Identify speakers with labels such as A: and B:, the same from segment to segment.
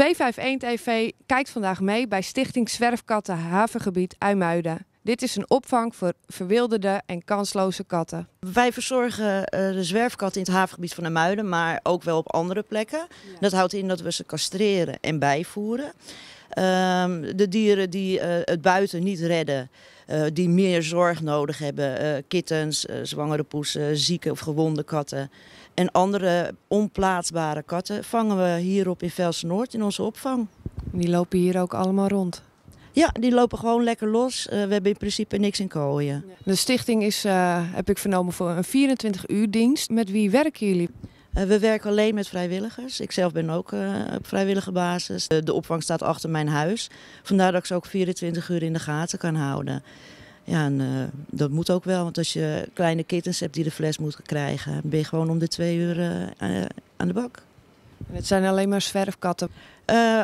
A: 251 TV kijkt vandaag mee bij Stichting Zwerfkatten Havengebied IJmuiden. Dit is een opvang voor verwilderde en kansloze katten.
B: Wij verzorgen uh, de zwerfkatten in het havengebied van IJmuiden, maar ook wel op andere plekken. Dat houdt in dat we ze castreren en bijvoeren. Ehm, de dieren die uh, het buiten niet redden, uh, die meer zorg nodig hebben, uh, kittens, zwangere poesen, zieke of gewonde katten en andere onplaatsbare katten, vangen we hierop in Velsen Noord in onze opvang.
A: Die lopen hier ook allemaal rond?
B: Ja, die lopen gewoon lekker los. we hebben in principe niks in kooien.
A: De stichting is, heb ik vernomen, voor een 24-uur dienst. Met wie werken jullie?
B: Uh, we werken alleen met vrijwilligers. Ik zelf ben ook op vrijwillige basis. De, de, opvang staat achter mijn huis. Vandaar dat ik ze ook 24 uur in de gaten kan houden. Ja, en dat moet ook wel. Want als je kleine kittens hebt die de fles moeten krijgen, ben je gewoon om de twee uur aan de bak.
A: En het zijn alleen maar zwerfkatten?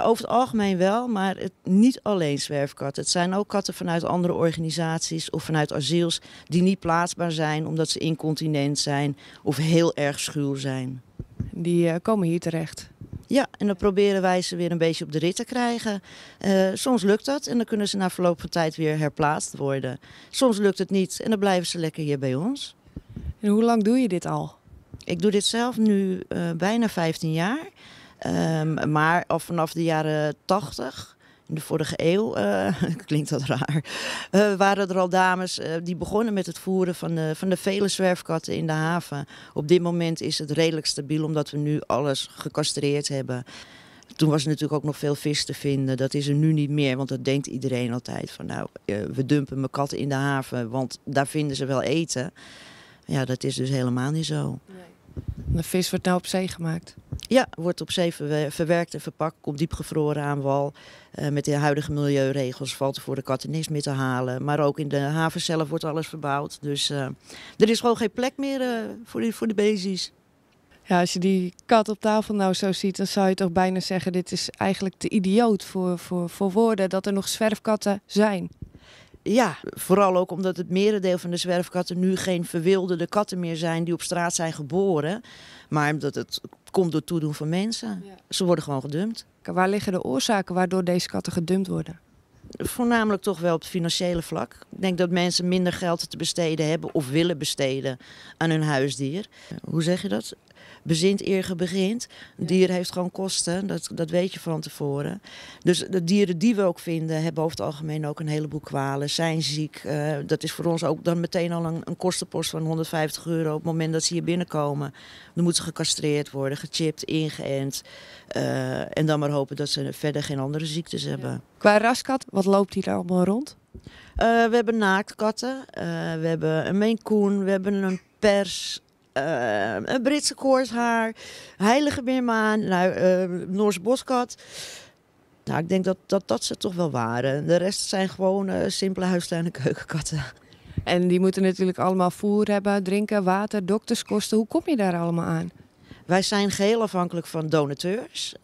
B: Over het algemeen wel, maar het, niet alleen zwerfkatten. Het zijn ook katten vanuit andere organisaties of vanuit asiels die niet plaatsbaar zijn omdat ze incontinent zijn of heel erg schuw zijn.
A: Die uh, komen hier terecht.
B: Ja, en dan proberen wij ze weer een beetje op de rit te krijgen. Uh, soms lukt dat en dan kunnen ze na verloop van tijd weer herplaatst worden. Soms lukt het niet en dan blijven ze lekker hier bij ons.
A: En hoe lang doe je dit al?
B: Ik doe dit zelf nu bijna 15 jaar. Um, maar al vanaf de jaren 80 in de vorige eeuw, uh, klinkt dat raar, uh, waren er al dames uh, die begonnen met het voeren van de, van de vele zwerfkatten in de haven. Op dit moment is het redelijk stabiel omdat we nu alles gecastreerd hebben. Toen was er natuurlijk ook nog veel vis te vinden. Dat is er nu niet meer, want dat denkt iedereen altijd. Van nou, we dumpen mijn katten in de haven, want daar vinden ze wel eten. Ja, dat is dus helemaal niet zo. Nee.
A: De vis wordt nou op zee gemaakt?
B: Ja, wordt op zee verwerkt en verpakt, komt diepgevroren aan wal. Uh, met de huidige milieuregels valt er voor de katten niks meer te halen. Maar ook in de haven zelf wordt alles verbouwd. Dus uh, er is gewoon geen plek meer uh, voor, die, voor de.
A: Ja, als je die kat op tafel nou zo ziet, dan zou je toch bijna zeggen... dit is eigenlijk te idioot voor, voor, voor woorden dat er nog zwerfkatten zijn.
B: Ja, vooral ook omdat het merendeel van de zwerfkatten nu geen verwilderde katten meer zijn die op straat zijn geboren. Maar omdat het komt door toedoen van mensen. Ja. Ze worden gewoon gedumpt.
A: Waar liggen de oorzaken waardoor deze katten gedumpt worden?
B: Voornamelijk toch wel op het financiële vlak. Ik denk dat mensen minder geld te besteden hebben of willen besteden aan hun huisdier. Hoe zeg je dat? Bezint eer begint. Een dier heeft gewoon kosten, dat, dat weet je van tevoren. Dus de dieren die we ook vinden, hebben over het algemeen ook een heleboel kwalen, zijn ziek. Uh, dat is voor ons ook dan meteen al een, een, kostenpost van 150 euro op het moment dat ze hier binnenkomen. Dan moeten ze gecastreerd worden, gechipt, ingeënt. Uh, en dan maar hopen dat ze verder geen andere ziektes hebben. Ja.
A: Qua raskat, wat loopt hier allemaal rond?
B: Uh, we hebben naaktkatten, we hebben een Maine Coon, we hebben een pers, een Britse koortshaar, heilige beermaan, nou, uh, Noorse boskat. Nou, ik denk dat, dat dat ze toch wel waren. De rest zijn gewoon uh, simpele huistuin- en keukenkatten.
A: En die moeten natuurlijk allemaal voer hebben, drinken, water, dokterskosten. Hoe kom je daar allemaal aan?
B: Wij zijn geheel afhankelijk van donateurs,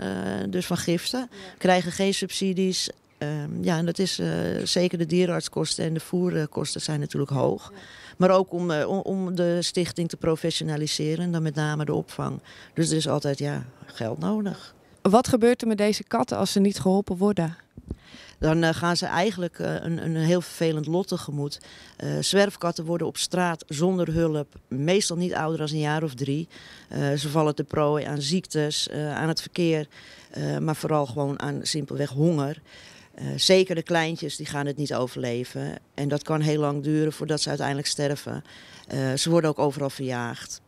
B: dus van giften. Ja. Krijgen geen subsidies. Ehm, ja, en dat is zeker de dierenartskosten en de voerkosten zijn natuurlijk hoog. Ja. Maar ook om, uh, om de stichting te professionaliseren en dan met name de opvang. Dus er is altijd ja, geld nodig.
A: Wat gebeurt er met deze katten als ze niet geholpen worden?
B: Dan uh, gaan ze eigenlijk uh, een, een heel vervelend lot tegemoet. Uh, zwerfkatten worden op straat zonder hulp, meestal niet ouder dan een jaar of drie. ze vallen te prooi aan ziektes, aan het verkeer, maar vooral gewoon aan simpelweg honger. Uh, zeker de kleintjes die gaan het niet overleven. En dat kan heel lang duren voordat ze uiteindelijk sterven. Uh, ze worden ook overal verjaagd.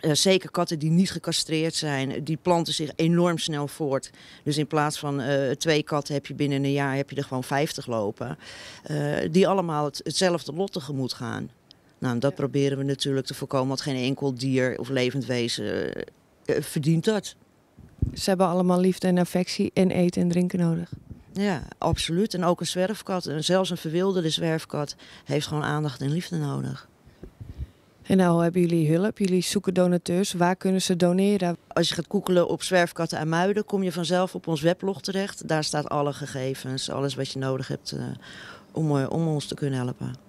B: Uh, zeker katten die niet gecastreerd zijn, die planten zich enorm snel voort. Dus in plaats van twee katten heb je binnen een jaar heb je er gewoon 50 lopen. die allemaal het, hetzelfde lot tegemoet gaan. Nou, dat proberen we natuurlijk te voorkomen, want geen enkel dier of levend wezen verdient dat.
A: Ze hebben allemaal liefde en affectie en eten en drinken nodig.
B: Ja, absoluut. En ook een zwerfkat, en zelfs een verwilderde zwerfkat, heeft gewoon aandacht en liefde nodig.
A: En nou hebben jullie hulp, jullie zoeken donateurs. Waar kunnen ze doneren?
B: Als je gaat googelen op zwerfkatten en muiden, kom je vanzelf op ons weblog terecht. Daar staat alle gegevens, alles wat je nodig hebt uh, om, uh, om ons te kunnen helpen.